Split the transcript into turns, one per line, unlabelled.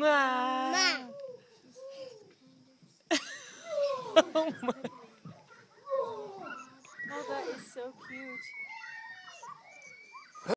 Mwah. oh, my.
oh, that is so cute.